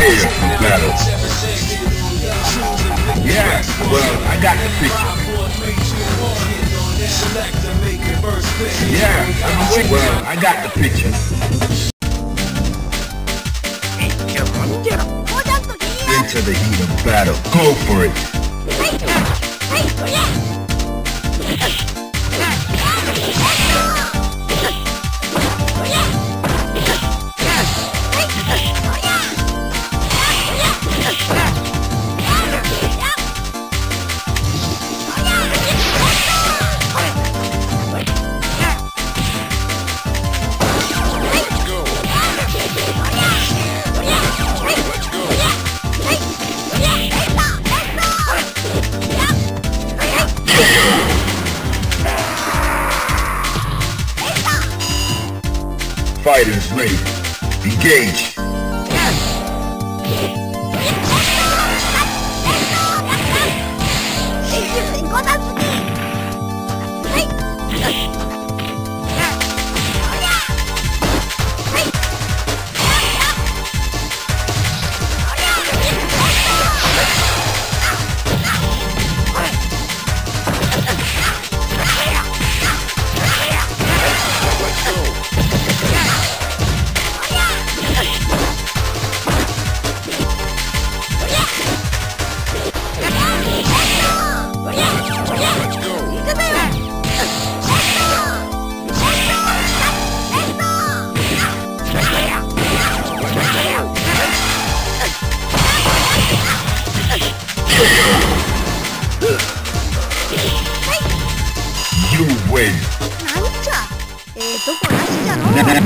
material from metal. Yeah, well, I got the picture. Yeah, I'm waiting. Well, I got the picture. Into the heat of battle. Go for it.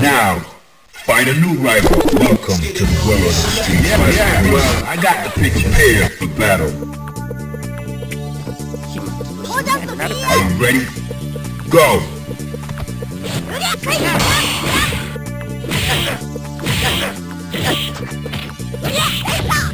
now. Find a new rival. Welcome to the world of the street yeah, fighter. Yeah, well, I got the picture. pair for battle. Are you ready? Go! Yeah.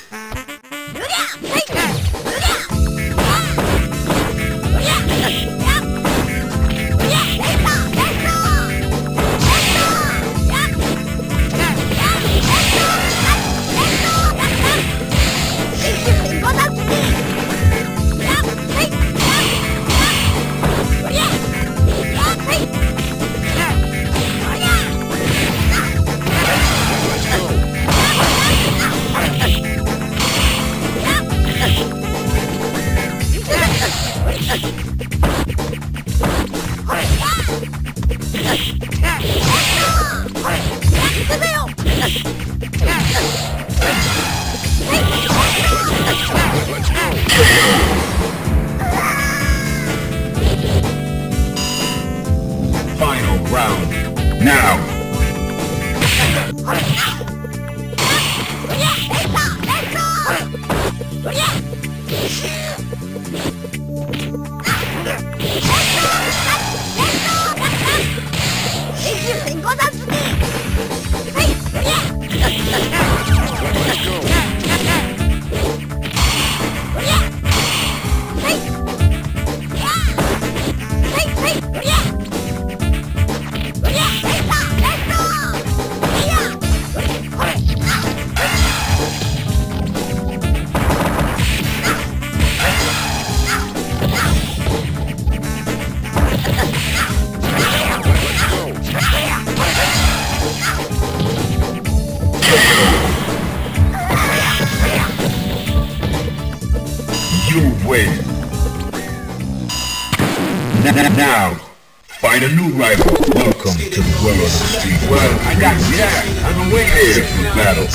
a new right. Welcome to the world of the street. Well, I got yeah, I'm away there for battle.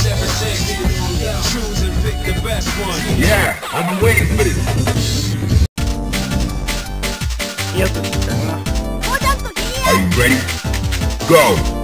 Yeah, I'm waiting for it. Are you ready? Go!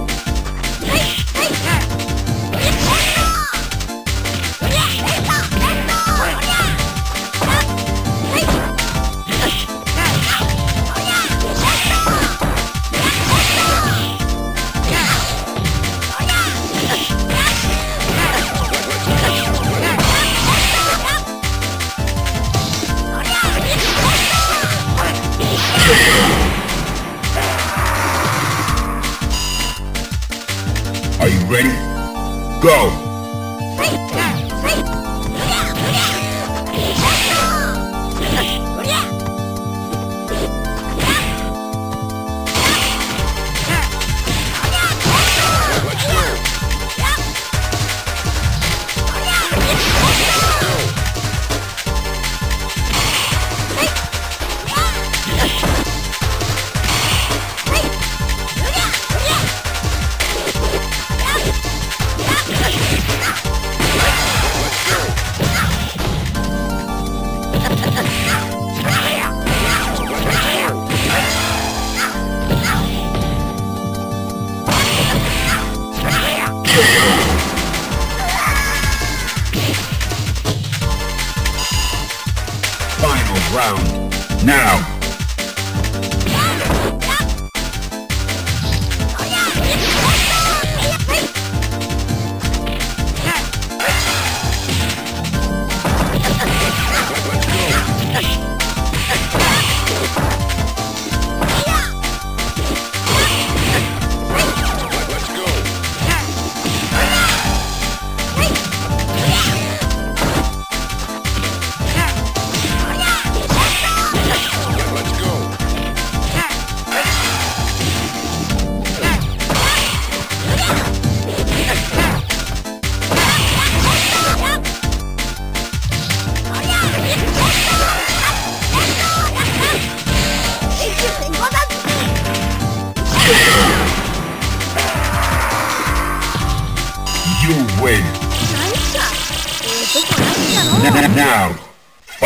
Are you ready? Go!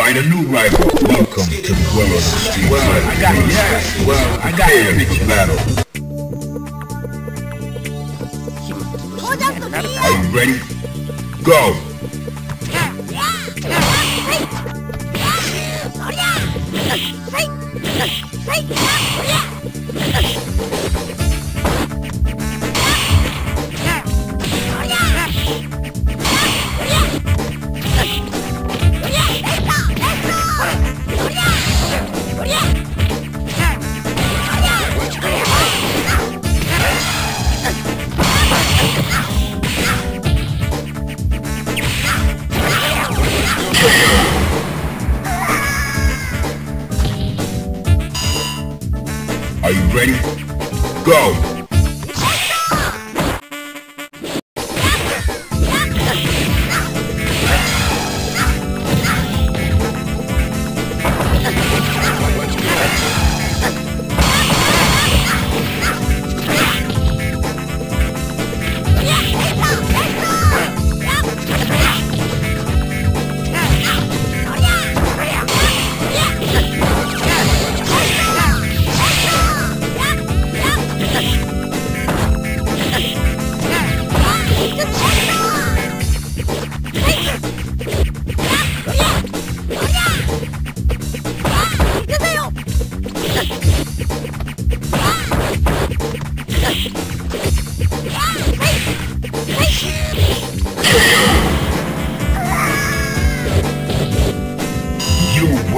Find a new rival. Welcome to the world of Street Well, Fighter. I got yeah. Well, I got Prepare it. for battle. Are you ready? Go! Go!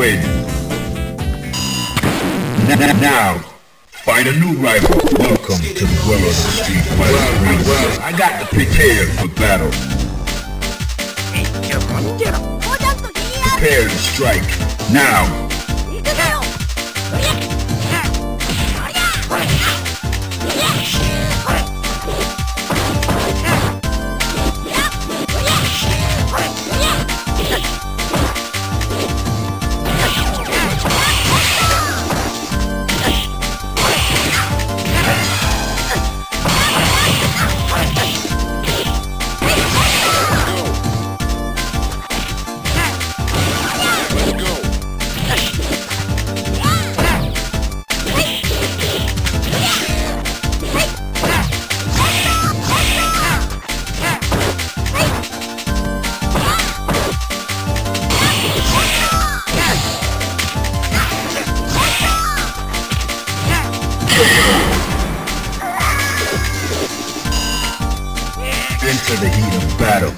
Win. N- Now, find a new rival. Welcome to the world of Street Fighter. Well, I got to Prepare for battle. Prepare to strike. Now,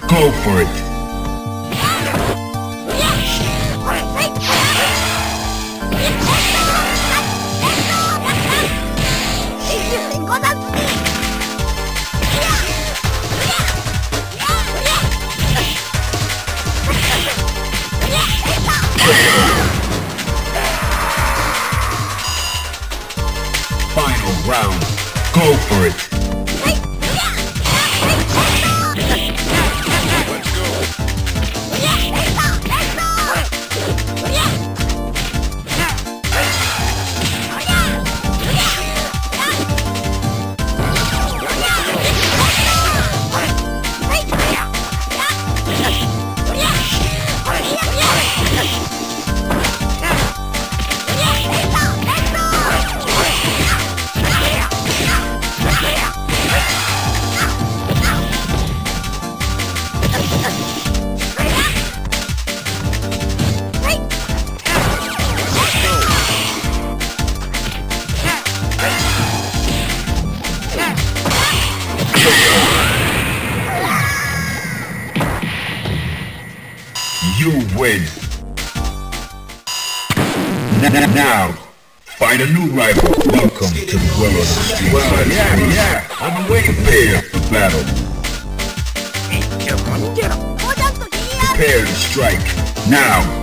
Go for it. Final round. Go for it. Now, find a new rival. Welcome to the world of the street. Well, yeah, yeah, I'm waiting there to battle. Prepare to strike, now!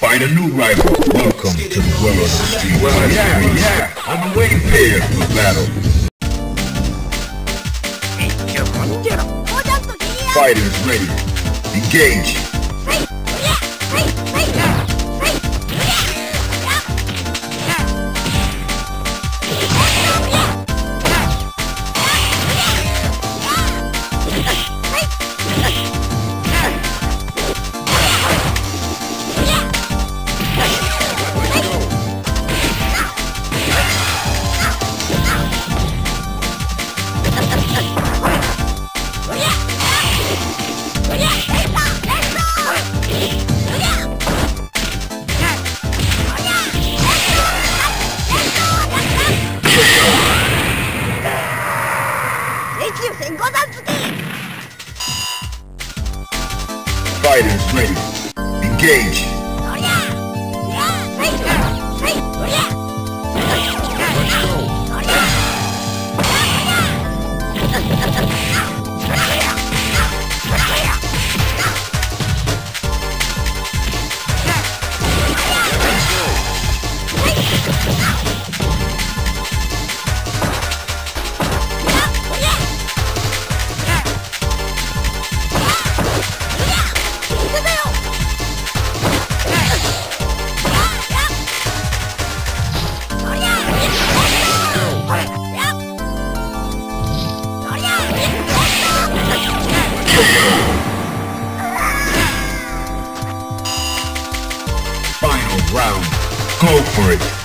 Find a new rival. Welcome to the world of the street. Well, yeah, yeah. I'm waiting here for battle. Fighters ready. Engage. For it.